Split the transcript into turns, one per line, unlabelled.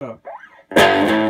Tchau.